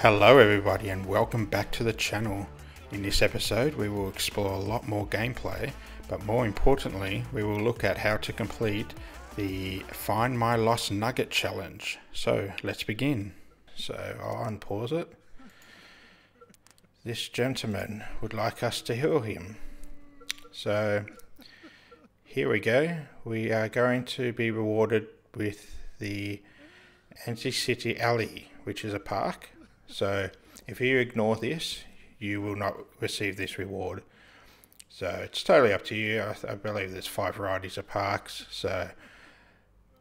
Hello everybody and welcome back to the channel. In this episode we will explore a lot more gameplay, but more importantly we will look at how to complete the Find My Lost Nugget challenge. So let's begin. So I'll unpause it. This gentleman would like us to heal him. So here we go. We are going to be rewarded with the Anti-City Alley, which is a park. So if you ignore this, you will not receive this reward. So it's totally up to you. I, I believe there's five varieties of parks. So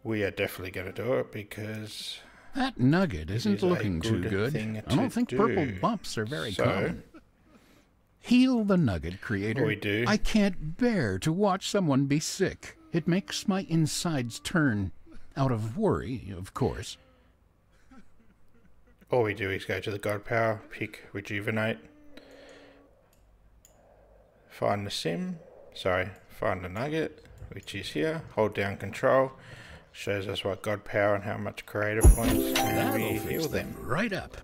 we are definitely going to do it because That nugget isn't is looking too good good. thing I don't to think purple bumps are very So- common. Heal the nugget, creator. We do. I can't bear to watch someone be sick. It makes my insides turn. Out of worry, of course. All we do is go to the God Power, pick Rejuvenate, find the sim, sorry, find the nugget, which is here, hold down control, shows us what God Power and how much creator points, and we heal them them. right up.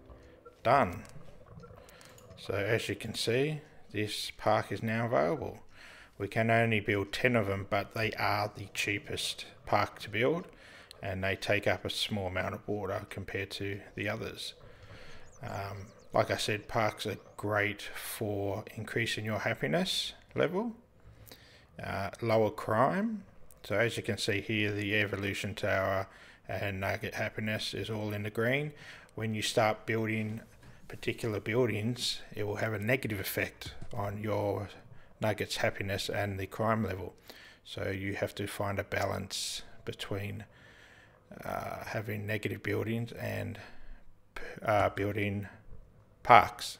Done. So as you can see, this park is now available. We can only build 10 of them, but they are the cheapest park to build, and they take up a small amount of water compared to the others. Um, like I said, parks are great for increasing your happiness level, uh, lower crime. So as you can see here, the evolution tower and nugget happiness is all in the green. When you start building particular buildings, it will have a negative effect on your nuggets happiness and the crime level. So you have to find a balance between uh, having negative buildings and uh, building parks.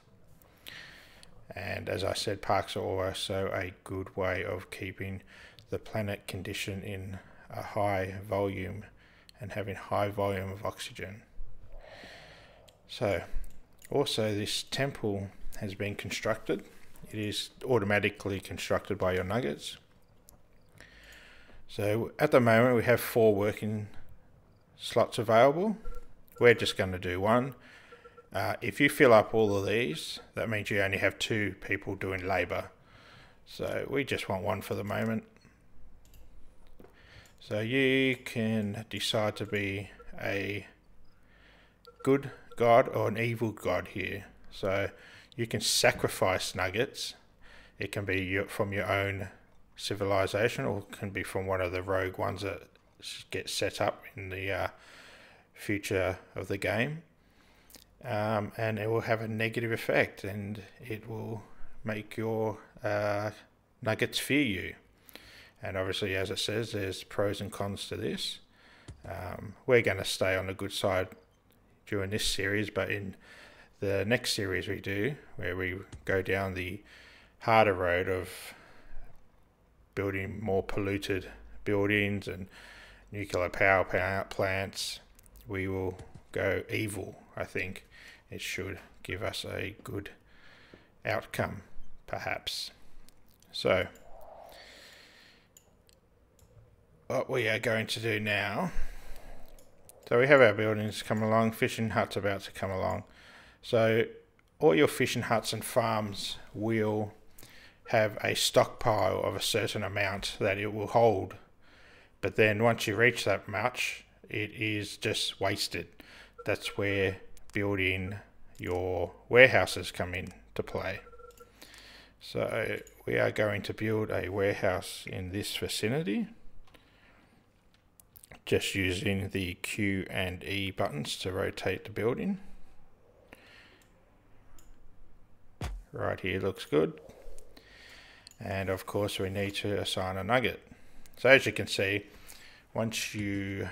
And as I said, parks are also a good way of keeping the planet condition in a high volume and having high volume of oxygen. So, also this temple has been constructed. It is automatically constructed by your nuggets. So at the moment we have four working slots available. We're just going to do one. Uh, if you fill up all of these, that means you only have two people doing labour. So we just want one for the moment. So you can decide to be a good god or an evil god here. So you can sacrifice nuggets. It can be from your own civilization or can be from one of the rogue ones that get set up in the uh, future of the game. Um, and it will have a negative effect and it will make your uh, nuggets fear you. And obviously, as it says, there's pros and cons to this. Um, we're going to stay on the good side during this series, but in the next series we do, where we go down the harder road of building more polluted buildings and nuclear power plants, we will go evil. I think it should give us a good outcome, perhaps. So, what we are going to do now. So we have our buildings come along, fishing huts about to come along. So all your fishing huts and farms will have a stockpile of a certain amount that it will hold. But then once you reach that much, it is just wasted. That's where building your warehouses come in to play. So we are going to build a warehouse in this vicinity just using the Q and E buttons to rotate the building. Right here looks good. And of course we need to assign a nugget. So as you can see, once you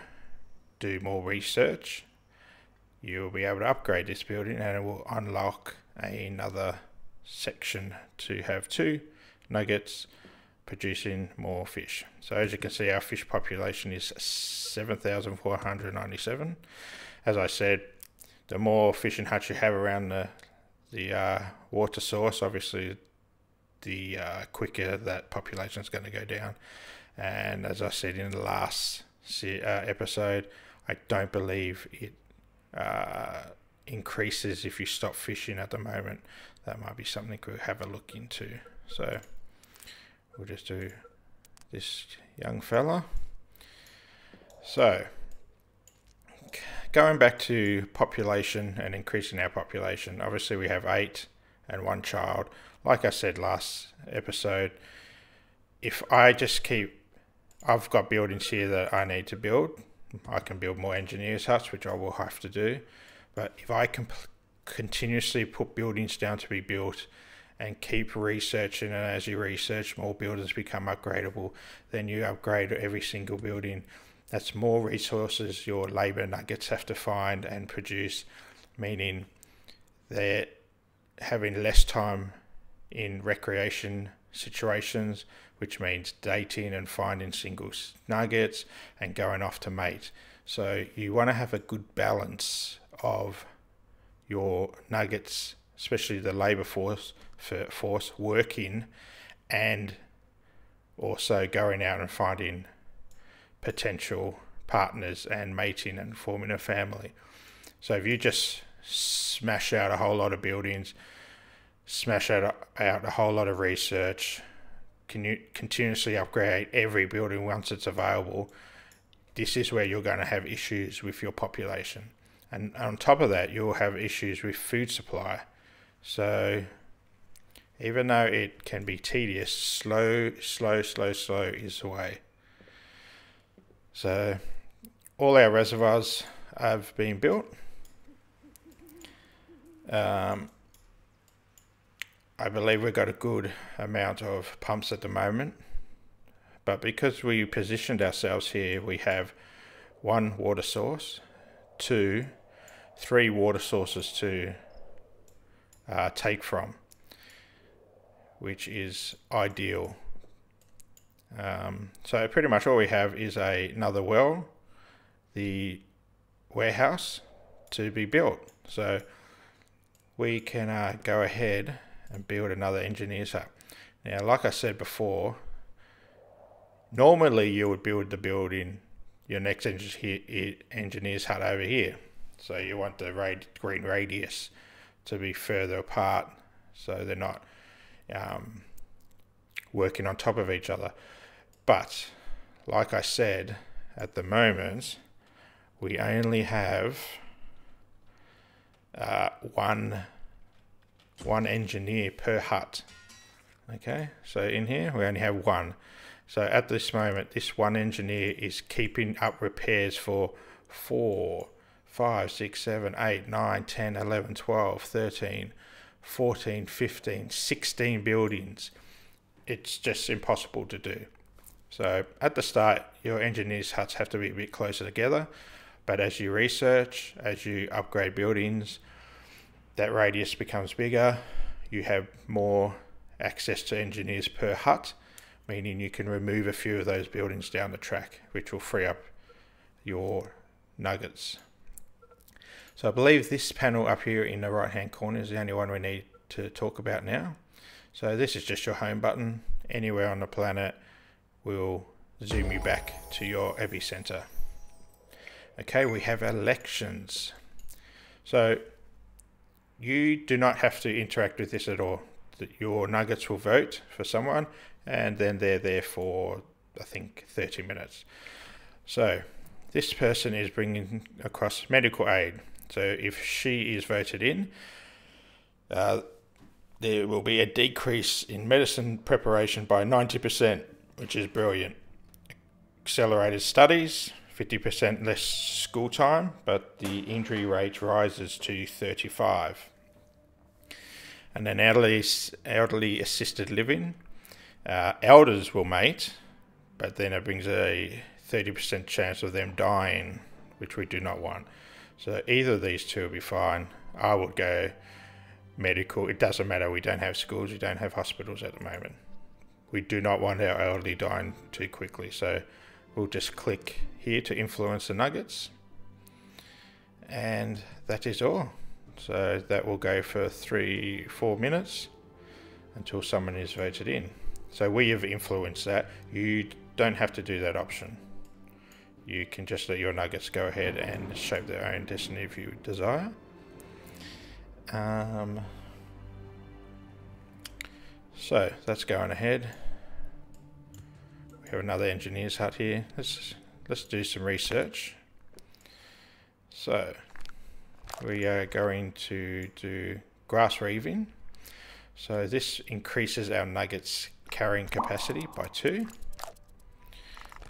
do more research, you'll be able to upgrade this building and it will unlock another section to have two nuggets producing more fish. So as you can see, our fish population is 7,497. As I said, the more fishing huts you have around the the uh, water source, obviously, the uh, quicker that population is going to go down. And as I said in the last se- uh, episode, I don't believe it uh, increases if you stop fishing at the moment. That might be something we'll have a look into. So we'll just do this young fella. So going back to population and increasing our population, obviously we have eight and one child. Like I said last episode, if I just keep, I've got buildings here that I need to build. I can build more engineers huts, which I will have to do. But if I can continuously put buildings down to be built and keep researching, and as you research, more buildings become upgradable, then you upgrade every single building. That's more resources your labor nuggets have to find and produce, meaning they're having less time in recreation situations, which means dating and finding single nuggets and going off to mate. So you want to have a good balance of your nuggets, especially the labor force for force working and also going out and finding potential partners and mating and forming a family. So if you just smash out a whole lot of buildings, smash out, out a whole lot of research, continuously upgrade every building once it's available, this is where you're going to have issues with your population. And on top of that, you'll have issues with food supply. So even though it can be tedious, slow, slow, slow, slow is the way. So all our reservoirs have been built. Um, I believe we've got a good amount of pumps at the moment. But because we positioned ourselves here, we have one water source, two, three water sources to uh, take from, which is ideal um, so pretty much all we have is a, another well, the warehouse to be built. So we can uh, go ahead and build another engineer's hut. Now, like I said before, normally you would build the building, your next engineer's hut over here. So you want the rad green radius to be further apart so they're not um, working on top of each other. But, like I said, at the moment, we only have uh, one one engineer per hut. Okay, so in here we only have one. So at this moment, this one engineer is keeping up repairs for four, five, six, seven, eight, nine, 10, 11, 12, 13, 14, 15, 16 buildings. It's just impossible to do. So at the start, your engineers' huts have to be a bit closer together. But as you research, as you upgrade buildings, that radius becomes bigger. You have more access to engineers per hut, meaning you can remove a few of those buildings down the track, which will free up your nuggets. So I believe this panel up here in the right hand corner is the only one we need to talk about now. So this is just your home button anywhere on the planet will zoom you back to your epicenter. Okay, we have elections. So you do not have to interact with this at all. Your nuggets will vote for someone and then they're there for, I think, 30 minutes. So this person is bringing across medical aid. So if she is voted in, uh, there will be a decrease in medicine preparation by 90% which is brilliant. Accelerated studies, 50% less school time, but the injury rate rises to 35. And then elderly, elderly assisted living, uh, elders will mate, but then it brings a 30% chance of them dying, which we do not want. So either of these two will be fine. I would go medical. It doesn't matter. We don't have schools. We don't have hospitals at the moment we do not want our elderly dying too quickly. So we'll just click here to influence the nuggets. And that is all. So that will go for three, four minutes until someone is voted in. So we have influenced that. You don't have to do that option. You can just let your nuggets go ahead and shape their own destiny if you desire. Um, so that's going ahead. We have another engineer's hut here. Let's let's do some research. So we are going to do grass weaving. So this increases our nuggets carrying capacity by two.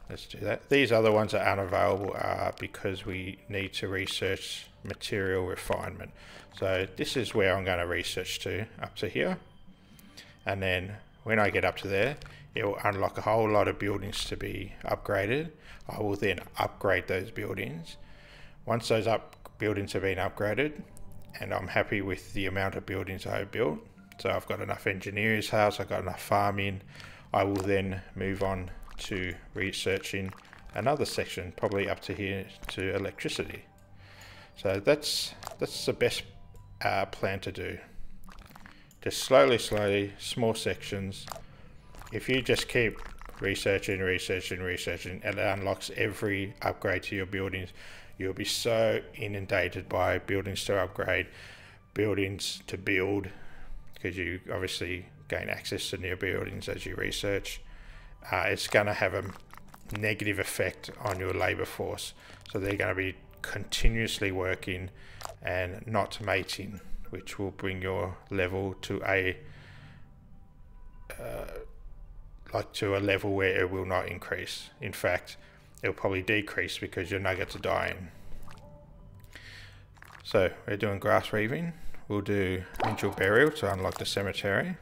Let's do that. These other ones are unavailable uh, because we need to research material refinement. So this is where I'm going to research to, up to here. And then when I get up to there, it will unlock a whole lot of buildings to be upgraded. I will then upgrade those buildings. Once those up buildings have been upgraded, and I'm happy with the amount of buildings I have built, so I've got enough engineers house, I've got enough farming, I will then move on to researching another section, probably up to here to electricity. So that's that's the best uh, plan to do. Just slowly, slowly, small sections. If you just keep researching, researching, researching, and it unlocks every upgrade to your buildings, you'll be so inundated by buildings to upgrade, buildings to build, because you obviously gain access to new buildings as you research. Uh, it's going to have a negative effect on your labour force. So they're going to be continuously working and not mating, which will bring your level to a uh, like to a level where it will not increase. In fact, it'll probably decrease because your nuggets are dying. So we're doing grass weaving. We'll do angel burial to unlock the cemetery.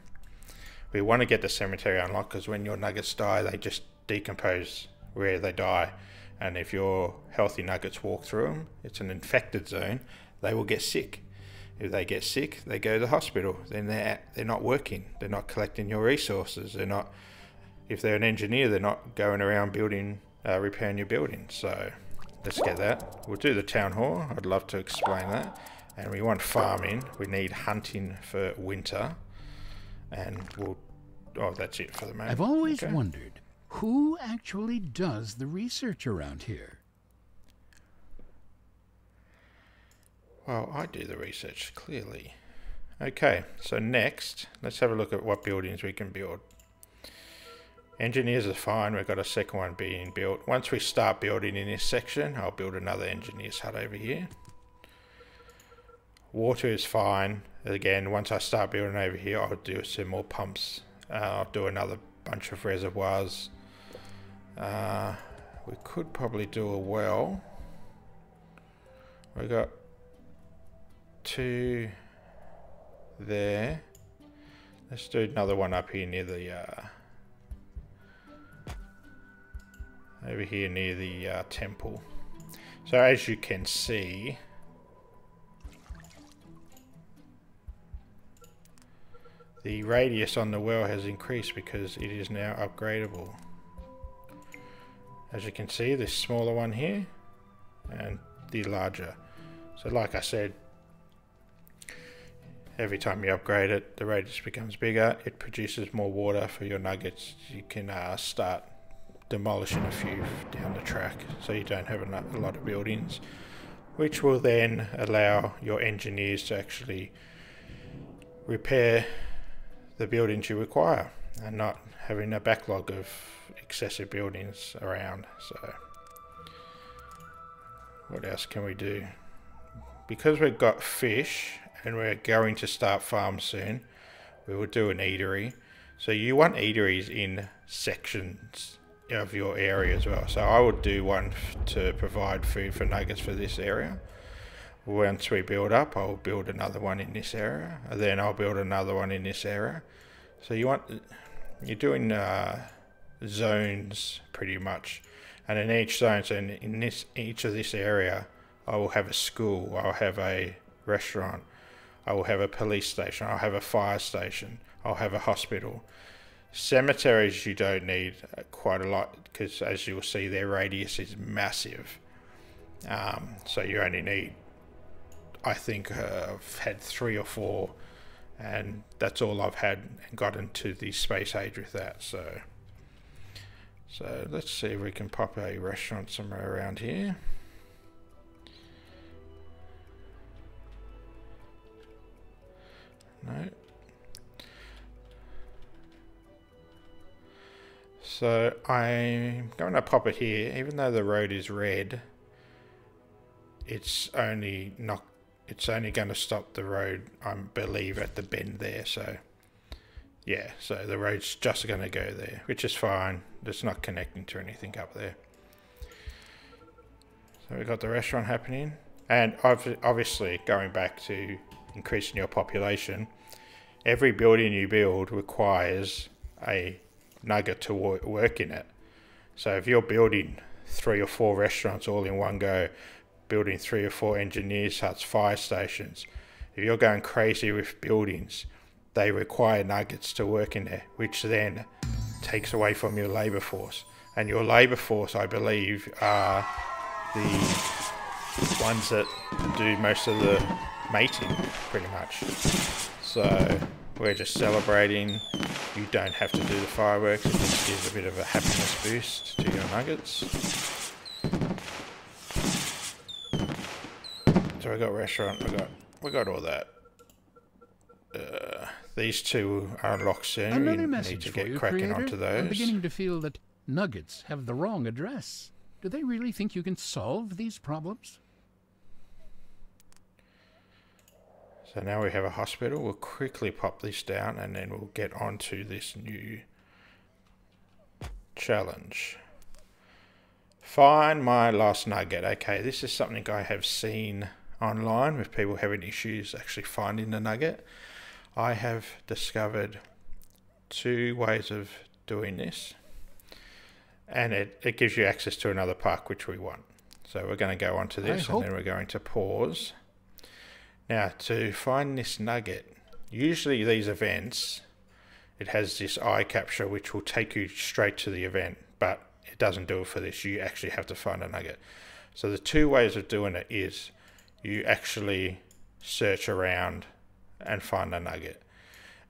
We want to get the cemetery unlocked because when your nuggets die, they just decompose where they die. And if your healthy nuggets walk through them, it's an infected zone, they will get sick. If they get sick, they go to the hospital. Then they're, they're not working. They're not collecting your resources. They're not, if they're an engineer, they're not going around building, uh, repairing your building. So let's get that. We'll do the town hall. I'd love to explain that. And we want farming. We need hunting for winter. And we'll, oh, that's it for the moment. I've always Okay. wondered who actually does the research around here. Well, I do the research, clearly. Okay, so next, let's have a look at what buildings we can build. Engineers are fine, we've got a second one being built. Once we start building in this section, I'll build another engineer's hut over here. Water is fine. Again, once I start building over here, I'll do some more pumps. Uh, I'll do another bunch of reservoirs. Uh, we could probably do a well. We got two there. Let's do another one up here near the uh, over here near the uh, temple. So as you can see, the radius on the well has increased because it is now upgradable. As you can see, this smaller one here and the larger. So like I said, every time you upgrade it, the radius becomes bigger. It produces more water for your nuggets. You can uh, start demolishing a few down the track so you don't have a lot of buildings, which will then allow your engineers to actually repair the buildings you require and not having a backlog of excessive buildings around. So, what else can we do? Because we've got fish and we're going to start farm soon, we will do an eatery. So you want eateries in sections of your area as well. So I would do one to provide food for nuggets for this area. Once we build up, I'll build another one in this area, and then I'll build another one in this area. So you want you're doing uh, zones pretty much, and in each zone, so in, in this each of this area, I will have a school, I'll have a restaurant, I will have a police station, I'll have a fire station, I'll have a hospital. Cemeteries you don't need uh, quite a lot because, as you'll see, their radius is massive. Um, so you only need, I think, uh, I've had three or four, and that's all I've had and got into the space age with that. So, so let's see if we can pop a restaurant somewhere around here. No. So I'm going to pop it here, even though the road is red. It's only not. It's only going to stop the road, I believe, at the bend there. So, yeah. So the road's just going to go there, which is fine. It's not connecting to anything up there. So we've got the restaurant happening, and obviously going back to increasing your population, every building you build requires a nugget to work in it. So if you're building three or four restaurants all in one go, building three or four engineers huts, fire stations, if you're going crazy with buildings, they require nuggets to work in there, which then takes away from your labour force. And your labour force, I believe, are the ones that do most of the mating, pretty much. So we're just celebrating. You don't have to do the fireworks. It just gives a bit of a happiness boost to your nuggets. So we got restaurant. We got we got all that. Uh, these two are unlocked soon. Another we need to get you, cracking creator. onto those. I'm beginning to feel that nuggets have the wrong address. Do they really think you can solve these problems? So now we have a hospital. We'll quickly pop this down and then we'll get on to this new challenge. Find my lost nugget. Okay, this is something I have seen online with people having issues actually finding the nugget. I have discovered two ways of doing this and it, it gives you access to another park which we want. So we're going to go on to this and then we're going to pause now, to find this nugget, usually these events, it has this eye capture which will take you straight to the event, but it doesn't do it for this. You actually have to find a nugget. So the two ways of doing it is you actually search around and find a nugget.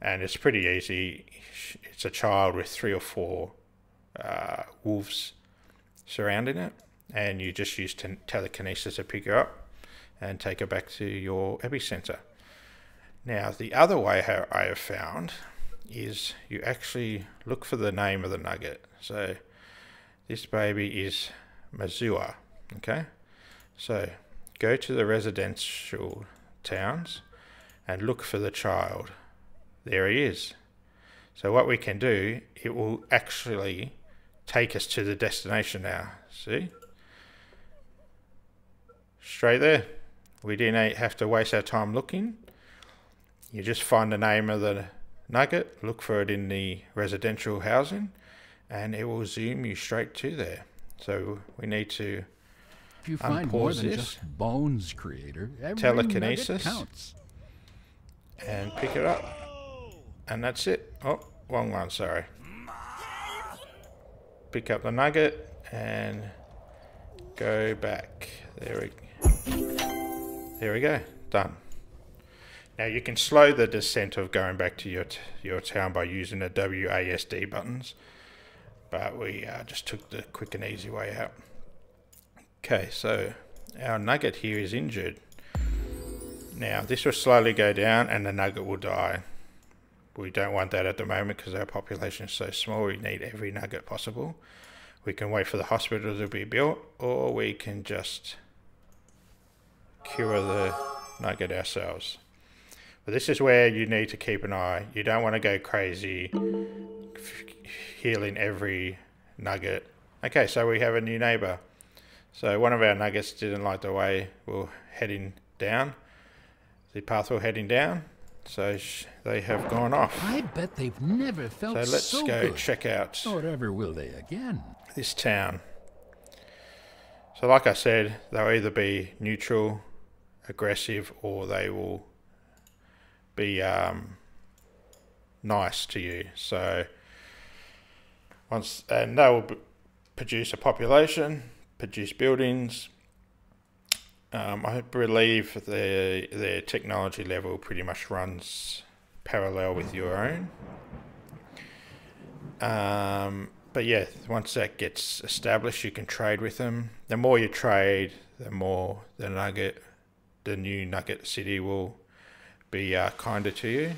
And it's pretty easy. It's a child with three or four uh, wolves surrounding it, and you just use telekinesis to pick her up and take it back to your epicenter. Now, the other way I have found is you actually look for the name of the nugget. So this baby is Mazua, okay? So go to the residential towns and look for the child. There he is. So what we can do, it will actually take us to the destination now. See? Straight there. We didn't have to waste our time looking. You just find the name of the nugget, look for it in the residential housing, and it will zoom you straight to there. So we need to if you find more than just bones, creator, telekinesis counts. And pick it up, and that's it. Oh, wrong one. Sorry. Pick up the nugget and go back. There we. There we go, done. Now you can slow the descent of going back to your your town by using the WASD buttons, but we uh, just took the quick and easy way out. Okay, so our nugget here is injured. Now this will slowly go down and the nugget will die. We don't want that at the moment because our population is so small, we need every nugget possible. We can wait for the hospital to be built or we can just cure the nugget ourselves. But this is where you need to keep an eye. You don't want to go crazy healing every nugget. Okay, so we have a new neighbor. So one of our nuggets didn't like the way we're heading down. The path we're heading down. So they have gone off. I bet they've never felt so. let's so go good. check out. Or ever will they again? This town. So like I said, they'll either be neutral aggressive or they will be um, nice to you. So once and they will produce a population, produce buildings. Um, I believe their their technology level pretty much runs parallel with your own. Um, but yeah, once that gets established, you can trade with them. The more you trade, the more the nugget the new Nugget City will be uh, kinder to you,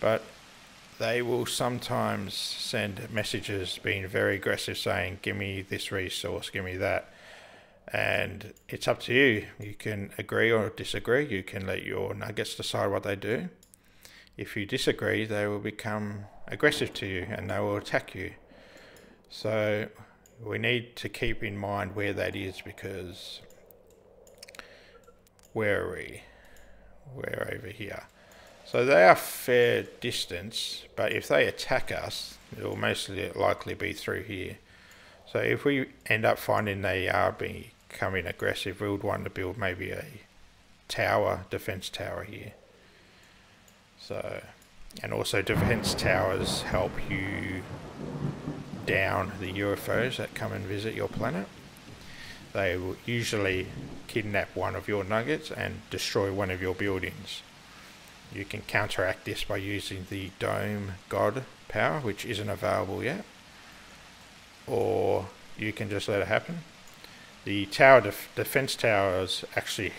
but they will sometimes send messages being very aggressive saying, Give me this resource, give me that. And it's up to you. You can agree or disagree. You can let your nuggets decide what they do. If you disagree, they will become aggressive to you and they will attack you. So we need to keep in mind where that is because where are we? We're over here. So they are fair distance, but if they attack us, it will mostly likely be through here. So if we end up finding they are becoming aggressive, we would want to build maybe a tower, defense tower here. So, and also defense towers help you down the UFOs that come and visit your planet. They will usually kidnap one of your nuggets and destroy one of your buildings. You can counteract this by using the Dome God power, which isn't available yet, or you can just let it happen. The tower def defense towers actually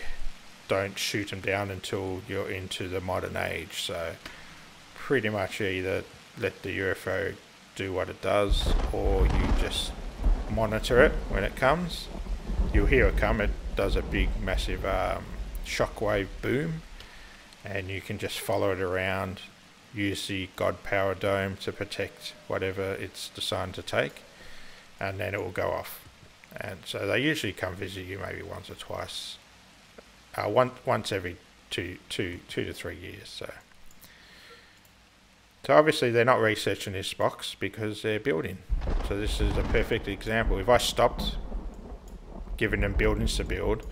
don't shoot them down until you're into the modern age, so pretty much either let the UFO do what it does, or you just monitor it when it comes. You'll hear it come. It does a big, massive um, shockwave boom, and you can just follow it around. Use the God Power Dome to protect whatever it's designed to take, and then it will go off. And so they usually come visit you maybe once or twice, uh, one, once every two, two, two to three years. So. So obviously they're not researching this box because they're building. So this is a perfect example. If I stopped giving them buildings to build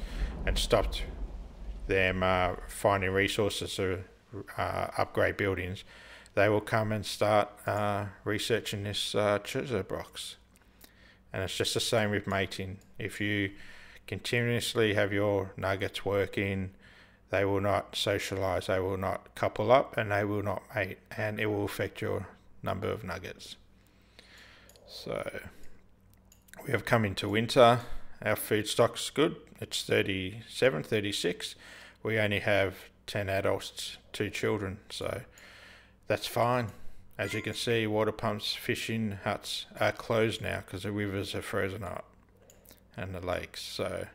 and stopped them uh, finding resources to uh, upgrade buildings, they will come and start uh, researching this uh, box. And it's just the same with mating. If you continuously have your nuggets working, they will not socialize, they will not couple up, and they will not mate, and it will affect your number of nuggets. So, we have come into winter. Our food stock's good. It's 37, 36. We only have 10 adults, two children, so that's fine. As you can see, water pumps, fishing huts are closed now because the rivers are frozen up and the lakes. So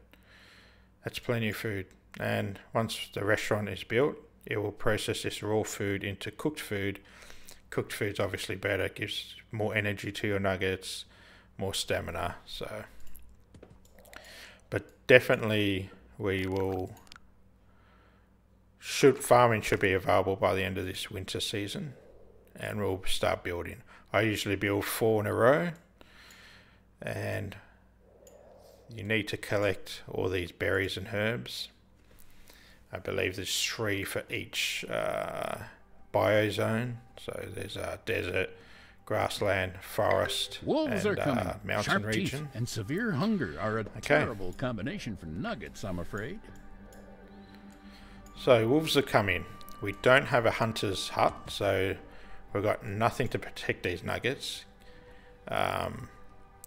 that's plenty of food. And once the restaurant is built, it will process this raw food into cooked food. Cooked food's obviously better, gives more energy to your nuggets, more stamina. So, definitely we will. Should farming should be available by the end of this winter season, and we'll start building. I usually build four in a row, and you need to collect all these berries and herbs I believe there's three for each uh, biozone. So there's a desert, grassland, forest, Wolves and are coming. Uh, mountain Sharp region. teeth and severe hunger are a Okay. terrible combination for nuggets, I'm afraid. So wolves are coming. We don't have a hunter's hut, so we've got nothing to protect these nuggets. Um,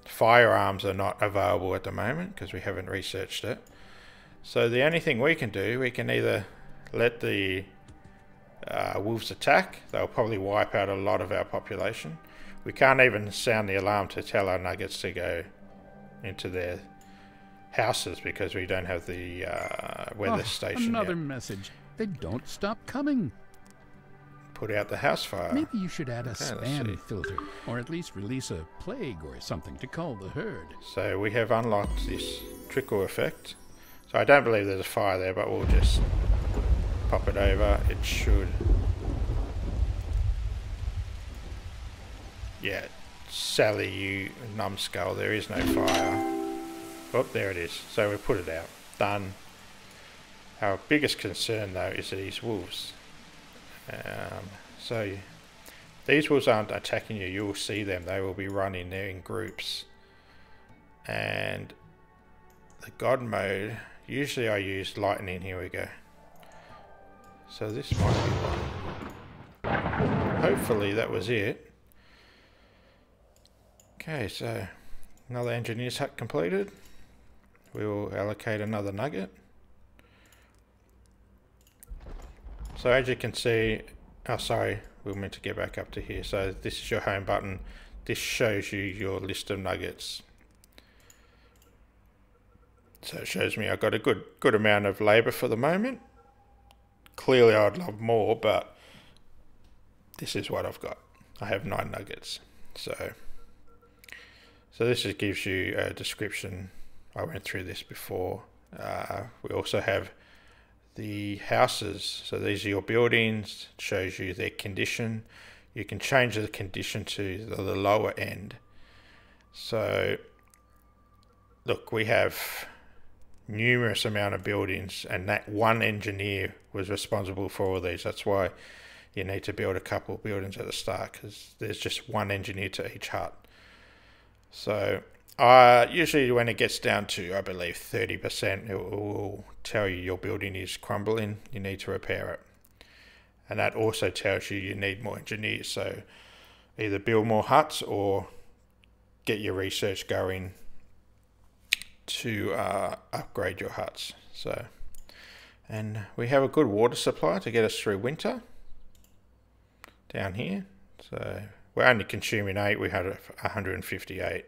firearms are not available at the moment because we haven't researched it. So the only thing we can do, we can either let the uh, wolves attack. They'll probably wipe out a lot of our population. We can't even sound the alarm to tell our nuggets to go into their houses because we don't have the uh, weather Oh, station Another yet. message. They don't stop coming. Put out the house fire. Maybe you should add a okay, spam filter, or at least release a plague or something to call the herd. So we have unlocked this trickle effect. So I don't believe there's a fire there, but we'll just pop it over. It should. Yeah, Sally, you numbskull, there is no fire. Oh, there it is. So we put it out. Done. Our biggest concern, though, is these wolves. Um, so these wolves aren't attacking you. You will see them. They will be running. They're in groups. And the God mode, usually I use lightning. Here we go. So this might be one. Hopefully that was it. Okay, so another engineer's hut completed. We will allocate another nugget. So as you can see, oh sorry, we meant to get back up to here. So this is your home button. This shows you your list of nuggets. So it shows me I've got a good good amount of labour for the moment. Clearly I'd love more, but this is what I've got. I have nine nuggets. So so this just gives you a description. I went through this before. Uh, we also have the houses. So these are your buildings. It shows you their condition. You can change the condition to the, the lower end. So look, we have numerous amount of buildings and that one engineer was responsible for all these. That's why you need to build a couple of buildings at the start because there's just one engineer to each hut. So uh, usually when it gets down to, I believe, 30%, it will tell you your building is crumbling, you need to repair it. And that also tells you you need more engineers. So either build more huts or get your research going to uh, upgrade your huts. So, and we have a good water supply to get us through winter down here. So we're only consuming eight. We had 158.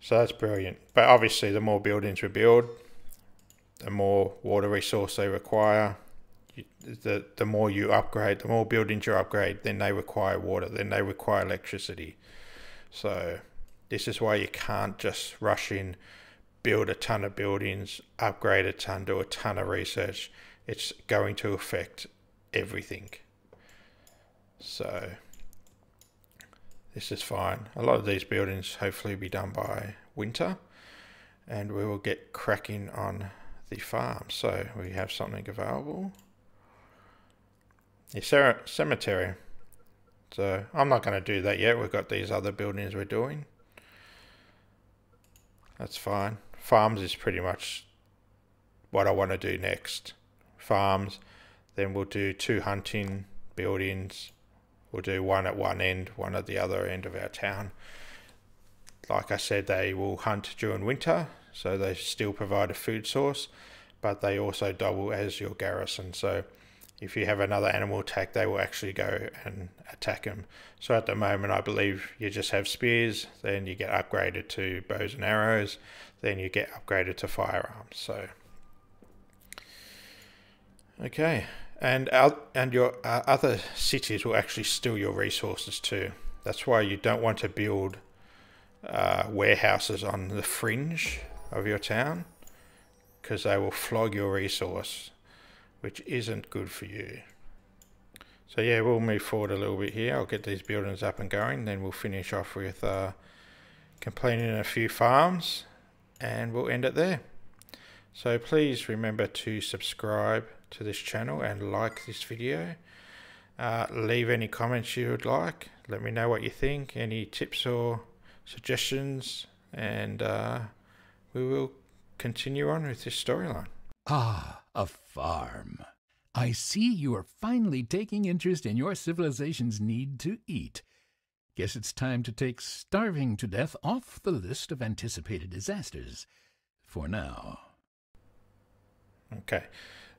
So that's brilliant. But obviously, the more buildings we build, the more water resource they require. The the more you upgrade, the more buildings you upgrade, then they require water, then they require electricity. So this is why you can't just rush in, build a ton of buildings, upgrade a ton, do a ton of research. It's going to affect everything. So this is fine. A lot of these buildings hopefully will be done by winter and we will get cracking on the farm. So we have something available. The cemetery. So I'm not going to do that yet. We've got these other buildings we're doing. That's fine. Farms is pretty much what I want to do next. Farms. Then we'll do two hunting buildings, We'll do one at one end, one at the other end of our town. Like I said, they will hunt during winter, so they still provide a food source, but they also double as your garrison. So if you have another animal attack, they will actually go and attack them. So at the moment, I believe you just have spears, then you get upgraded to bows and arrows, then you get upgraded to firearms. So, okay, and out, and your uh, other cities will actually steal your resources too. That's why you don't want to build uh, warehouses on the fringe of your town because they will flog your resource, which isn't good for you. So yeah, we'll move forward a little bit here. I'll get these buildings up and going, then we'll finish off with uh, completing a few farms, and we'll end it there. So please remember to subscribe to this channel and like this video. Uh, leave any comments you would like. Let me know what you think, any tips or suggestions, and uh, we will continue on with this storyline. Ah, a farm. I see you are finally taking interest in your civilization's need to eat. Guess it's time to take starving to death off the list of anticipated disasters. For now. Okay.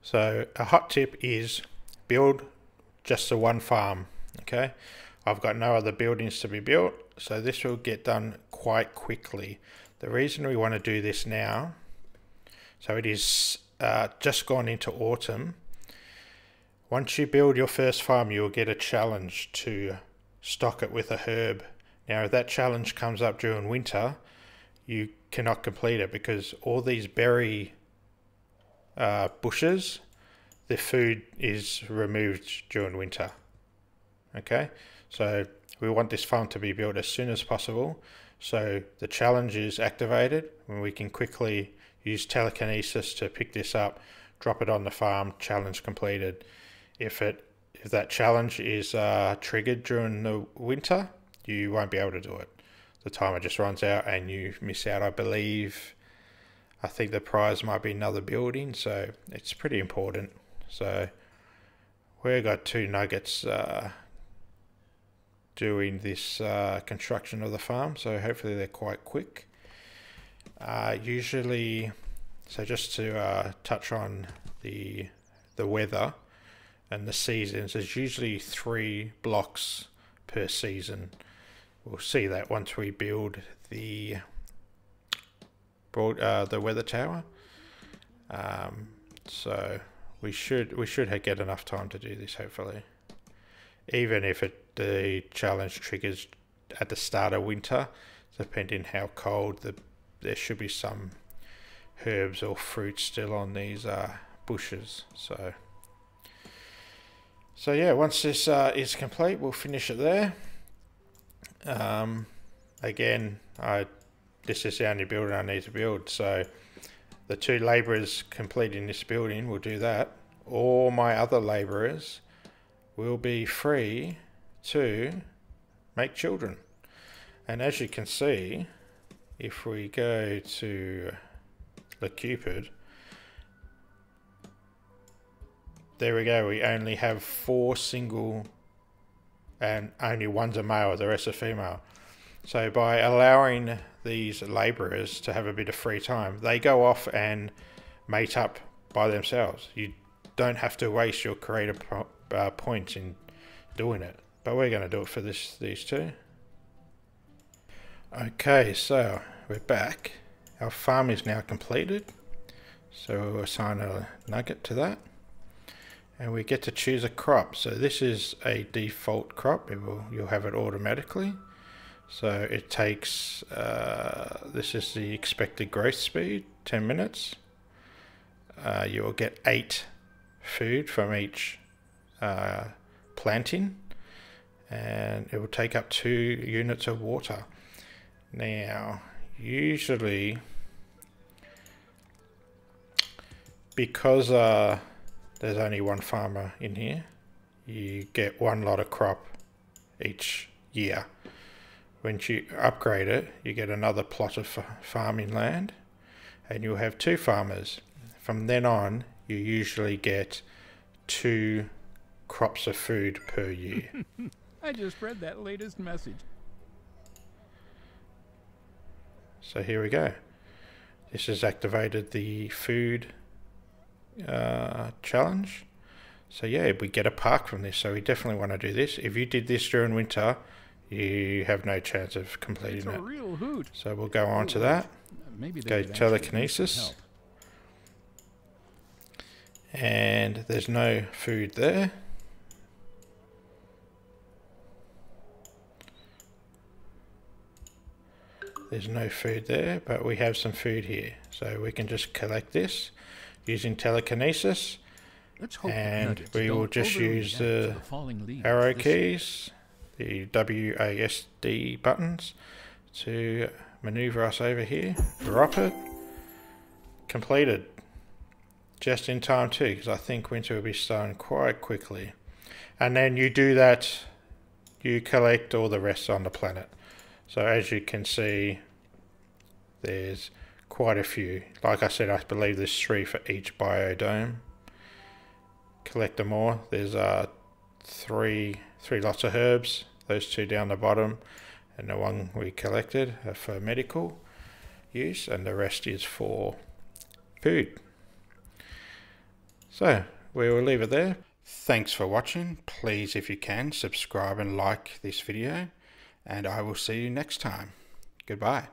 So a hot tip is build just the one farm. Okay, I've got no other buildings to be built, so this will get done quite quickly. The reason we want to do this now, so it is uh, just gone into autumn. Once you build your first farm, you'll get a challenge to stock it with a herb. Now, if that challenge comes up during winter, you cannot complete it because all these berry uh, bushes, the food is removed during winter. Okay, so we want this farm to be built as soon as possible. So the challenge is activated when we can quickly use telekinesis to pick this up, drop it on the farm, challenge completed. If it if that challenge is uh, triggered during the winter, you won't be able to do it. The timer just runs out and you miss out, I believe, I think the prize might be another building, so it's pretty important. So we've got two nuggets uh, doing this uh, construction of the farm, so hopefully they're quite quick. Uh, usually, so just to uh, touch on the the weather, and the seasons. There's usually three blocks per season. We'll see that once we build the uh, the weather tower. Um, so we should we should get enough time to do this hopefully. Even if it the challenge triggers at the start of winter, depending how cold the there should be some herbs or fruit still on these uh, bushes. So so yeah, once this uh, is complete, we'll finish it there. Um, again, I this is the only building I need to build, so the two labourers completing this building will do that. All my other labourers will be free to make children. And as you can see, if we go to the Cupid, there we go. We only have four single and only one's a male, the rest are female. So by allowing these labourers to have a bit of free time, they go off and mate up by themselves. You don't have to waste your creative uh, points in doing it. But we're going to do it for this these two. Okay, so we're back. Our farm is now completed. So we'll assign a nugget to that. And we get to choose a crop. So this is a default crop. It will, you'll have it automatically. So it takes, uh, this is the expected growth speed, 10 minutes. Uh, you will get eight food from each uh, planting and it will take up two units of water. Now, usually, because uh, there's only one farmer in here, you get one lot of crop each year. When you upgrade it, you get another plot of farming land, and you'll have two farmers. From then on, you usually get two crops of food per year. I just read that latest message. So here we go. This has activated the food uh, challenge. So yeah, we get a park from this. So we definitely want to do this. If you did this during winter, you have no chance of completing it. So we'll go on to that. Maybe go telekinesis. And there's no food there. There's no food there, but we have some food here. So we can just collect this using telekinesis. and we will just use the, the arrow keys, the WASD buttons to maneuver us over here. Drop it. Completed. Just in time too, because I think winter will be starting quite quickly. And then you do that, you collect all the rest on the planet. So as you can see, there's quite a few. Like I said, I believe there's three for each biodome. Collect them all. There's uh, three three lots of herbs. Those two down the bottom, and the one we collected are for medical use, and the rest is for food. So we will leave it there. Thanks for watching. Please, if you can, subscribe and like this video, and I will see you next time. Goodbye.